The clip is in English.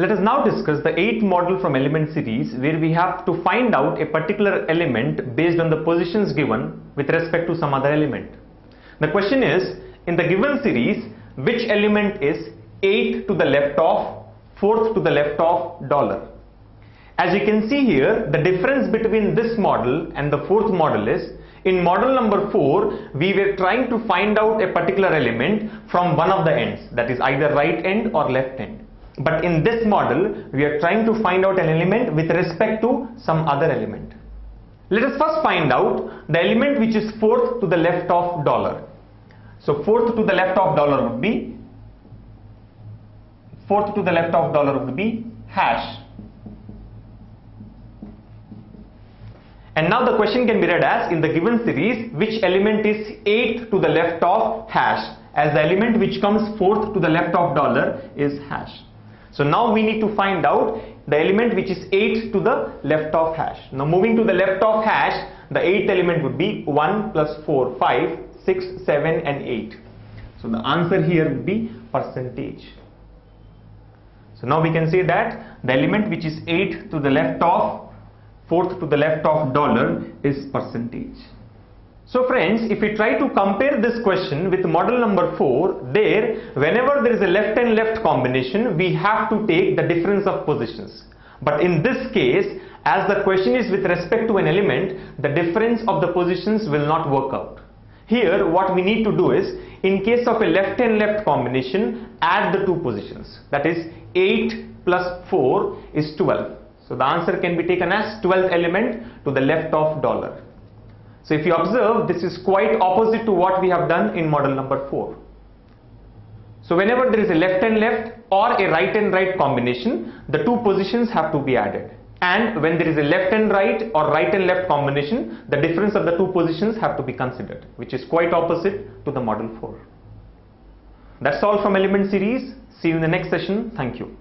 Let us now discuss the eighth model from element series where we have to find out a particular element based on the positions given with respect to some other element. The question is, in the given series, which element is 8 to the left of, 4th to the left of dollar? As you can see here, the difference between this model and the fourth model is, in model number 4, we were trying to find out a particular element from one of the ends, that is either right end or left end. But in this model, we are trying to find out an element with respect to some other element. Let us first find out the element which is fourth to the left of dollar. So fourth to the left of dollar would be fourth to the left of dollar would be hash. And now the question can be read as in the given series which element is 8th to the left of hash as the element which comes 4th to the left of dollar is hash. So now we need to find out the element which is 8 to the left of hash. Now moving to the left of hash the 8th element would be 1 plus 4 5 6 7 and 8. So the answer here would be percentage. So now we can say that the element which is 8 to the left of fourth to the left of dollar is percentage. So friends, if we try to compare this question with model number 4, there whenever there is a left and left combination, we have to take the difference of positions. But in this case, as the question is with respect to an element, the difference of the positions will not work out. Here what we need to do is, in case of a left and left combination, add the two positions. That is 8 plus 4 is 12. So the answer can be taken as 12th element to the left of dollar. So if you observe, this is quite opposite to what we have done in model number 4. So whenever there is a left and left or a right and right combination, the two positions have to be added. And when there is a left and right or right and left combination, the difference of the two positions have to be considered, which is quite opposite to the model 4. That's all from element series. See you in the next session. Thank you.